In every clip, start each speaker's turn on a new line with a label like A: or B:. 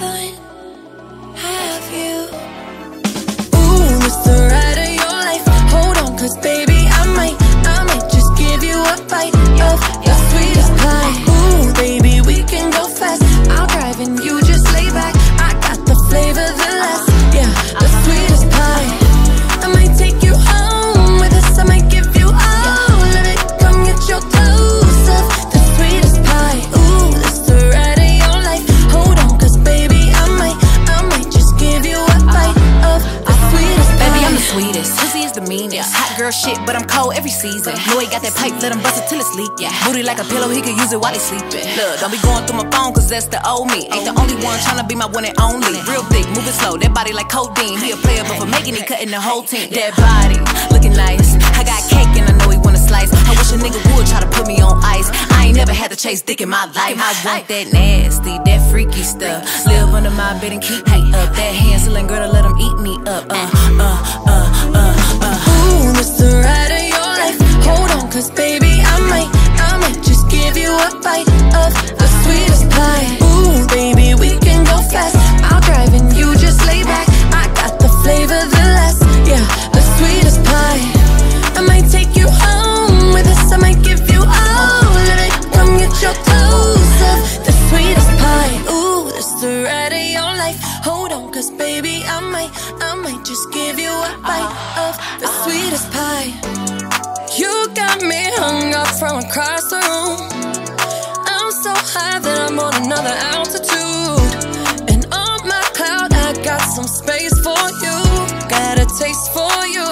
A: heaven
B: that pipe, let him bust it till it's leak. Yeah. Booty like a pillow, he could use it while he sleeping. Look, don't be going through my phone, cause that's the old me. Ain't the only one tryna be my one and only. Real thick, moving slow, that body like codeine. He a player, but for making it, cutting the whole team. That body, looking nice. I got cake and I know he wanna slice. I wish a nigga would try to put me on ice. I ain't never had to chase dick in my life. I want that nasty, that freaky stuff. Live under my bed and keep me up. That Hansel and Gretel, let him eat me up. Uh, uh, uh, uh, uh.
A: Ooh, this the cause baby, I might, I might just give you a bite of the sweetest pie. Ooh, baby, we can go fast. Taste for you.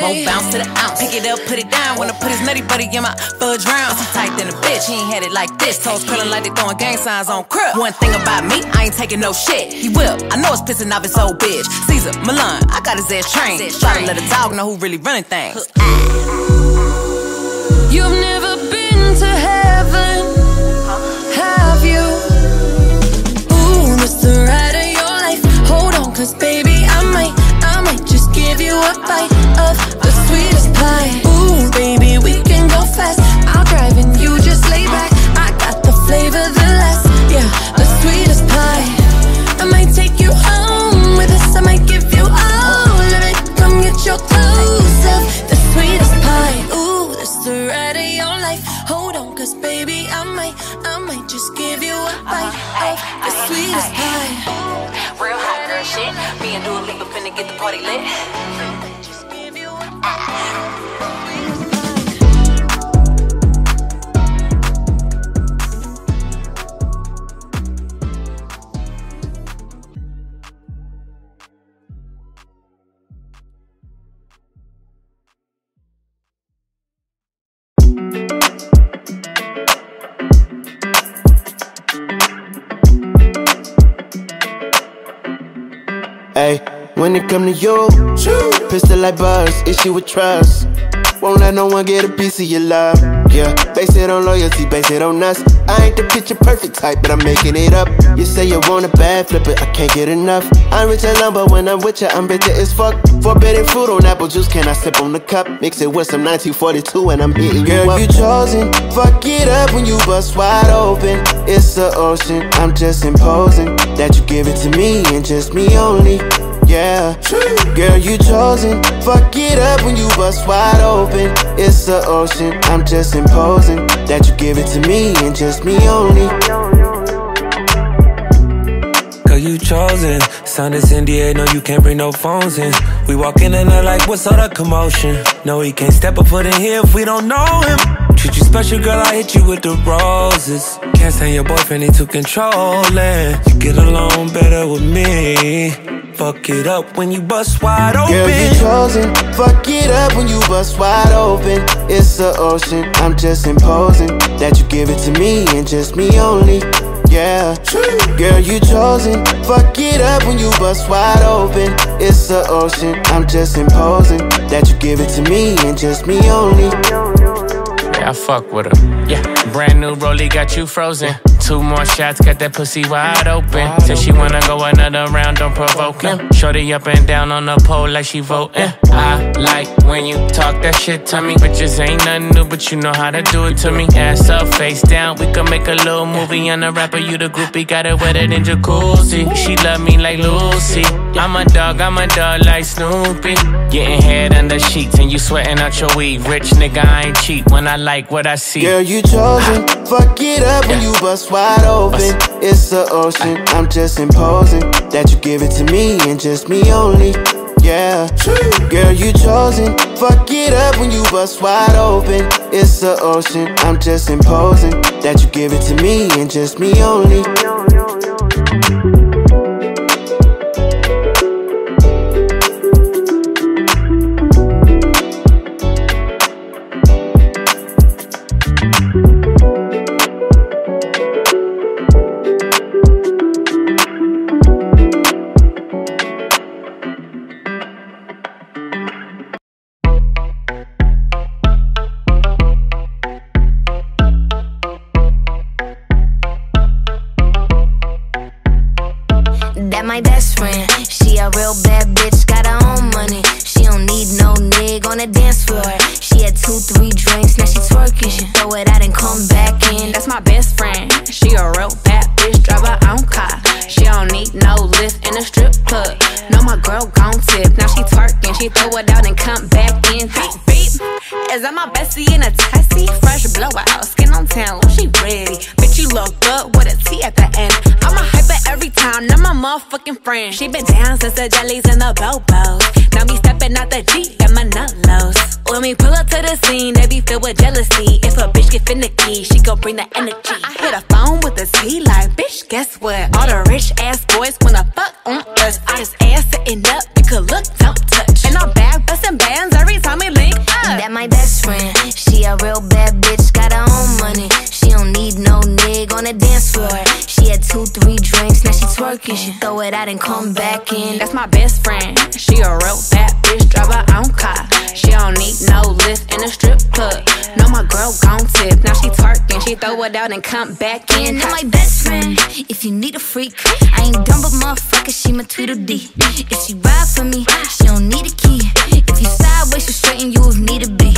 B: Won't bounce to the ounce. Pick it up, put it down. Wanna put his nutty buddy in my fudge round. He tight than a bitch, he ain't had it like this. Toes curling like they throwing gang signs on crib. One thing about me, I ain't taking no shit. He will, I know it's pissing off his old bitch. Cesar Millan, I got his ass trained. Try to let a dog know who really running things.
A: You've never been to heaven, have you? Ooh, this the ride of your life. Hold on, cause baby, might, I might just give you a bite of the sweetest pie. Ooh, baby, we can go fast. I'll drive and you just lay back. I got the flavor,
C: When it come to you, pistol like buzz, issue with trust. Won't let no one get a piece of your love. Yeah, base it on loyalty, base it on us. I ain't the picture perfect type, but I'm making it up. You say you want a bad flip it, I can't get enough. I'm rich alone, but when I'm with you, I'm bitter as fuck. Forbidden fruit on apple juice, can I sip on the cup? Mix it with some 1942 and I'm hitting
D: Girl,
C: you up.
D: you chosen. Fuck it up when you bust wide open. It's the ocean. I'm just imposing that you give it to me and just me only. Yeah, girl, you chosen. Fuck it up when you bust wide open. It's the ocean. I'm just imposing that you give it to me and just me only.
E: You chosen. Sign this NDA, no, you can't bring no phones in. We walk in and they're like, what's all the commotion? No, he can't step a foot in here if we don't know him. Treat you special, girl, I hit you with the roses. Can't stand your boyfriend, he too controlling. You get along better with me. Fuck it up when you bust wide open.
D: Girl, you chosen. Fuck it up when you bust wide open. It's the ocean. I'm just imposing that you give it to me and just me only. Yeah, girl, you chosen. Fuck it up when you bust wide open. It's the ocean. I'm just imposing that you give it to me and just me only.
F: Yeah, I fuck with her. Yeah. Brand new rollie got you frozen. Two more shots, got that pussy wide open. Said she wanna go another round, don't provoke him. Shorty up and down on the pole like she voting. I like when you talk that shit to me. Bitches ain't nothing new, but you know how to do it to me. Ass up, face down, we can make a little movie. On the rapper, you the groupie, got it wetter than jacuzzi. She love me like Lucy. I'm a dog, I'm a dog like Snoopy. Getting head under sheets and you sweating out your weed. Rich nigga, I ain't cheap when I like what I see.
D: Girl, you chosen. Fuck it up when you bust wide open. It's the ocean. I'm just imposing that you give it to me and just me only. Yeah, girl, you chosen. Fuck it up when you bust wide open. It's the ocean. I'm just imposing that you give it to me and just me only.
G: She ready. bitch, you look good
H: with a
G: T at the end.
H: I'ma
G: hyper every time. Now my
H: motherfucking friend. She
G: been down since the jellies and the bobos. Now me stepping out the Jeep, got my nullos. When we pull up to the scene, they be filled with jealousy. If a bitch get finicky, she gon' bring the energy. I hit a phone with a T like, bitch, guess what? All the rich ass boys wanna fuck on us. I just ass sitting up, you could look,
I: throw it out and come back in.
G: That's my best friend. She a real bad bitch, drive her own car. She don't need no lift in a strip club. No, my girl gon' tip. Now she twerking, she throw it out and come back in.
I: And my best friend, if you need a freak, I ain't dumb but motherfucker, she my Tweedledee. If she ride for me, she don't need a key. If you sideways, she straighten you if need to be.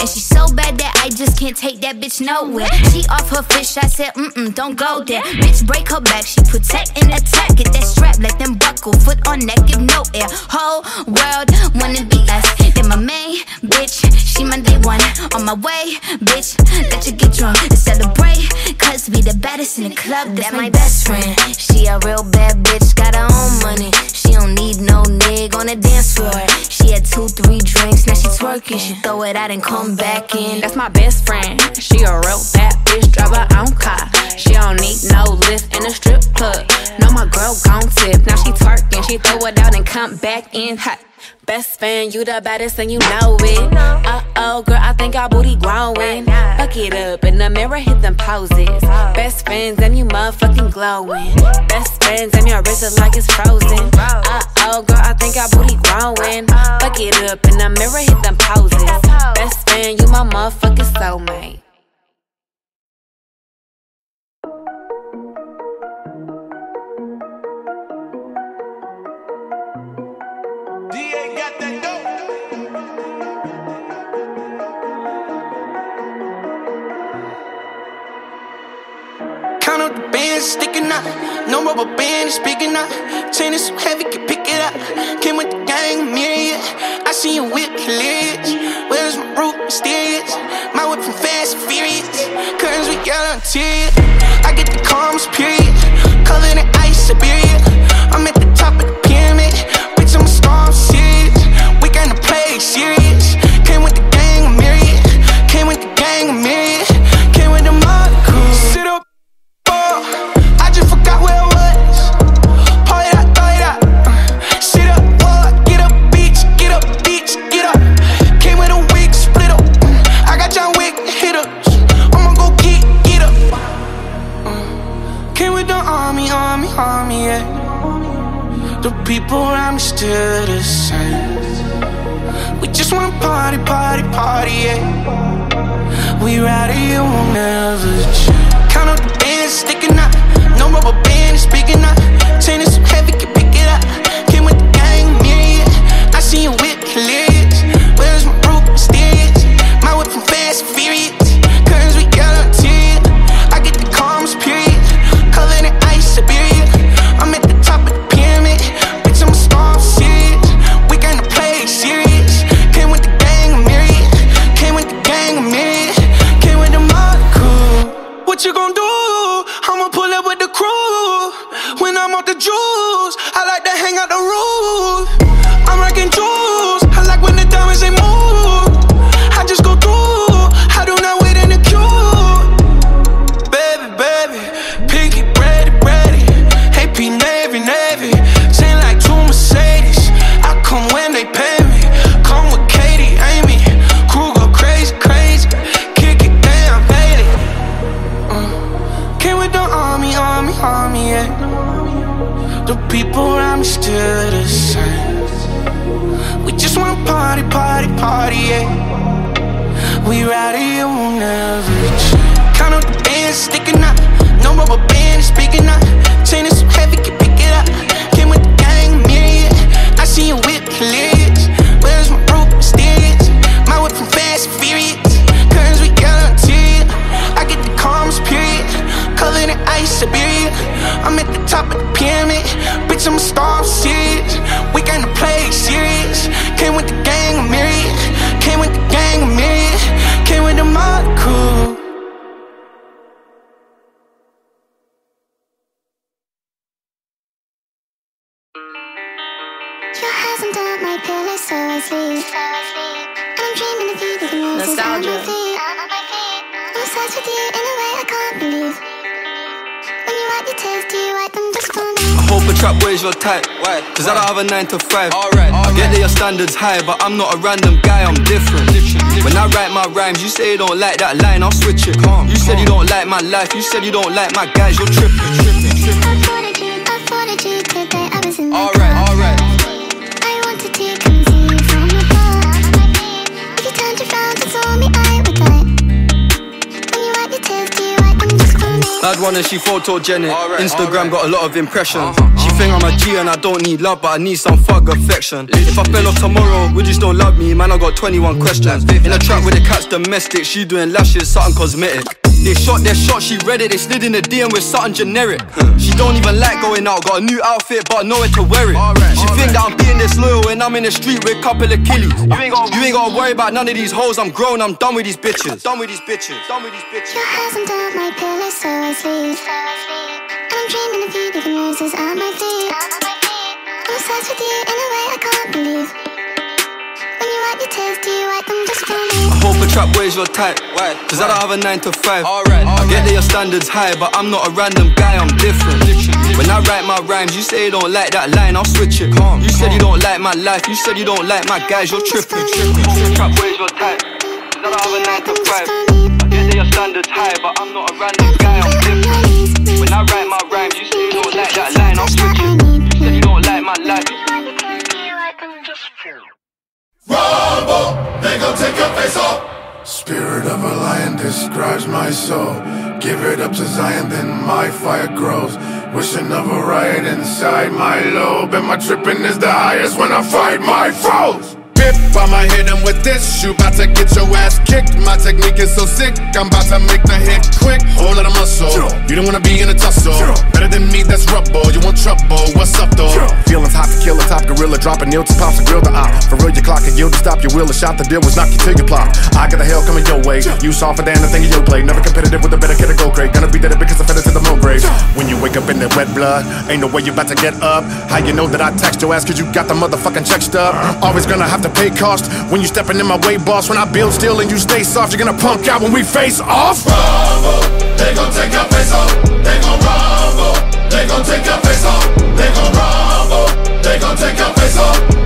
I: And she so bad that I just can't take that bitch nowhere. She off her fish, I said, mm mm, don't go there. Bitch, break her back, she protect and attack. Get that strap, let them buckle, foot on neck, give no air. Whole world wanna be us. Then my main bitch, she my day one. On my way, bitch, let you get drunk and celebrate. Cause we the baddest in the club, that's my best friend. She a real bad bitch, got her own money. She don't need no nigga on the dance floor. She had two, three drinks, now she twerking. She throw it out and come back in.
G: That's my best friend. She a real bad bitch, drive her own car. She don't need no lift in a strip club. No, my girl gon' tip. Now she twerking, she throw it out and come back in hot. Best fan, you the baddest and you know it. Uh oh, girl, I think our booty growing. Fuck it up in the mirror, hit them poses. Best friends and you motherfucking glowing. Best friends and your wrist is like it's frozen. Uh oh, girl, I think our booty growing. Fuck it up in the mirror, hit them poses. Best friend, you my motherfucking soulmate.
J: Tear. I get the calmest period. Covered in ice, Siberia. Army, army, army, yeah. The people around me still the same. We just wanna party, party, party, yeah. We ride it, you won't never change. Count up the bands, sticking up. No rubber band is speaking up. Chain is so heavy, can pick it up. Came with the gang, myriad. I see you whip, hilarious. The
H: roses on my feet. I'm obsessed with you in a way I can't believe. When you wipe your tears, do you wipe them just for me?
K: I hope a trap boys your type. Why? Cause I don't have a 9 to 5. Alright. I get that your standards high, but I'm not a random guy, I'm different. When I write my rhymes, you say you don't like that line, I'll switch it. You said you don't like my life, you said you don't like my guys, you're tripping. tripping, tripping.
H: I followed you, I followed you today. I was in the
K: Alright,
H: just for me?
K: Bad one and she photogenic. Instagram got a lot of impressions. She think I'm a G and I don't need love, but I need some fuck affection. If I fell off tomorrow, would you still love me? Man, I got 21 questions. In a trap with the cat's domestic, she doing lashes, something cosmetic. They shot their shot, she read it, they slid in the DM with something generic. Hmm. She don't even like going out, got a new outfit, but nowhere to wear it. She think that I'm being disloyal when I'm in the street with a couple of killies. You ain't, gotta, you ain't gotta worry about none of these hoes, I'm grown, I'm done with these bitches. Done with these bitches, done with these bitches.
H: Your hands under my pillow, so I sleep. And I'm dreaming of you, leaving roses at my feet. I'm obsessed with you in a way I can't believe.
K: I hope a trap boys your type. Why? Cause I don't have a 9 to 5. Alright. I get that your standards high, but I'm not a random guy, I'm different. When I write my rhymes, you say you don't like that line, I'll switch it. You said you don't like my life, you said you don't like my guys, you're tripping. tripping. Trap boys your type. Cause I don't have a 9 to 5. I get that your standards high, but I'm not a random guy, I'm different. When I write my rhymes, you say you don't my
L: soul. Give it up to Zion, then my fire grows. Wishing of a riot inside my lobe. And my tripping is the highest when I fight my foes. Pip, I'ma hit him with this. You bout to get your ass kicked. My technique is so sick, I'm about to make the hit quick. Whole lot of muscle. You don't wanna be in a tussle. Better than me, that's rubble. You want trouble? What's up though? Feelings gorilla, dropping nail to pops and grill the op. For real, your clock and yield to stop your will. A shot the deal was knock you till you plop. I got the hell coming your way. You softer than the thing in your play. Never competitive with a better kid to go crate. Gonna be dead because I fed it to the mo grave. When you wake up in that wet blood, ain't no way you about to get up. How you know that I text your ass cause you got the motherfucking check stub? Always gonna have to pay cost when you stepping in my way, boss. When I build still and you stay soft, you're gonna punk out when we face off. Rumble, they gon' take your face off. They gon' rumble, they gon' take your face off. They gon' rumble, they gon' take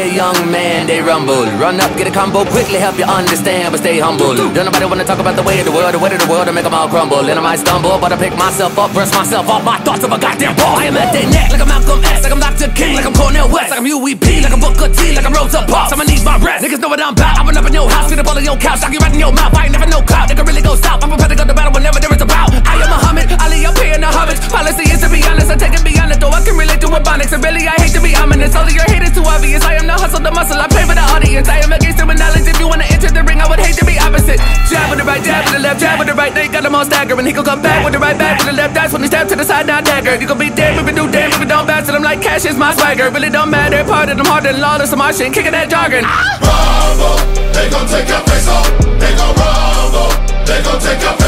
M: a young man, they rumble. Run up, get a combo, quickly help you understand, but stay humble. Don't nobody wanna talk about the way of the world, the way of the world, to make them all crumble. And I might stumble, but I pick myself up, brush myself off my thoughts of a goddamn ball. I am at their neck, like I'm Malcolm X, like I'm Dr. King, like I'm Cornel West, like I'm Huey P, like I'm Booker T, like I'm Rosa Parks. I'ma need my rest. Niggas know what I'm about. I run up in your house, get up all in your couch, knock you right in your mouth. I ain't never no clout, nigga really go stop. I'm prepared to go to battle whenever there is a bout. I am Muhammad, Ali up here in the homage. Policy is to be honest, I take it beyond it, though I can relate to Ebonics. And really, I hate to be ominous. All of your hate right. They got them all staggering. He gon' come back with the right, back with the left. That's when he step to the side, now dagger. You gon' be dead if you do damn you don't bounce. And I'm like, cash is my swagger. Really don't matter. Part of them harder than lawless. I'm shit, kicking that jargon.
L: Rumble, they gon' take your face off. They gon' rumble, they gon' take your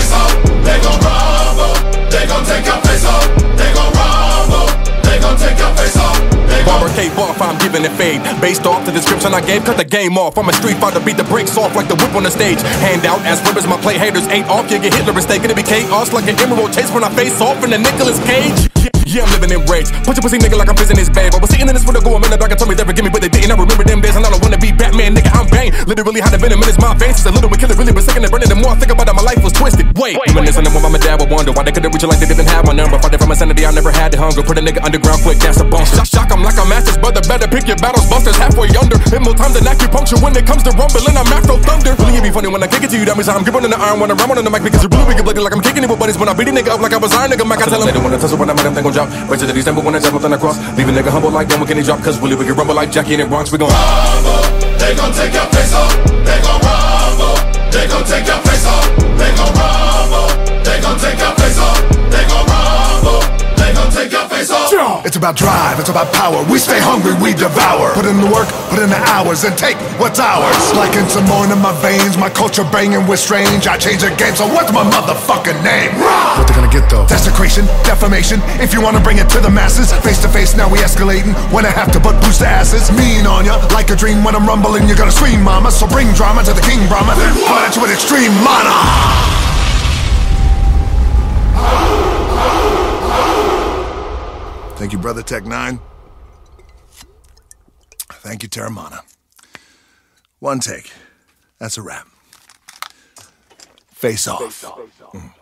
N: Barber cave off, I'm giving it fade. Based off the description I gave, cut the game off. I'm a street fighter, beat the brakes off like the whip on the stage. Hand out as ribbons, my play haters ain't off. You get Hitler mistaken, it to be chaos like an emerald chase when I face off in the Nicolas Cage. Yeah, I'm living in rage. Punch a pussy nigga like I'm fizzing his bag. I was sitting in this window going, man, the dog told me they forgive me, but they didn't. I remember them days and I don't wanna be Batman, nigga. I'm Bane. Literally had a venom in his mind veins. Since a little bit killer, really been sick and burning. The more I think about it, my life was twisted. Wait, reminiscing of when my dad would wonder why they couldn't reach it like they didn't have my number. Fighting from insanity, I never had the hunger. Put a nigga underground quick, that's a bone. Shock, shock, I'm like a master's brother. Better pick your battles, busters halfway under. Hit more time than acupuncture when it comes to rumbling. I'm Afro Thunder. Really, it be funny when I kick it to you. That means I'm gripping on the iron when I ram on the mic because you're blue, we get bloody like I'm kicking it with buddies. When I beat a nigga up like I was iron, nigga, Mac, I tell him they don't wanna tussle when I'm at them, they gon' Right to the December when I jump nothing across. Leave a nigga humble like them, we can he drop? Cause really, we can rumble like Jackie in the Bronx. We gon'
L: rumble, they gon' take your face off. They gon' rumble, they gon' take your face off. They gon' rumble, take your face.
O: It's about drive, it's about power. We stay hungry, we devour. Put in the work, put in the hours, and take what's ours. Like in some more in my veins, my culture banging with strange. I change the game, so what's my motherfucking name? What they gonna get though? Desecration, defamation. If you wanna bring it to the masses, face to face, now we escalating. When I have to butt boost the asses, mean on ya. Like a dream when I'm rumbling, you're gonna scream, mama. So bring drama to the king, Brahma. Fight at you with extreme mana. Thank you, Brother Tech N9ne. Thank you, Terramana. One take. That's a wrap. Face off. Mm.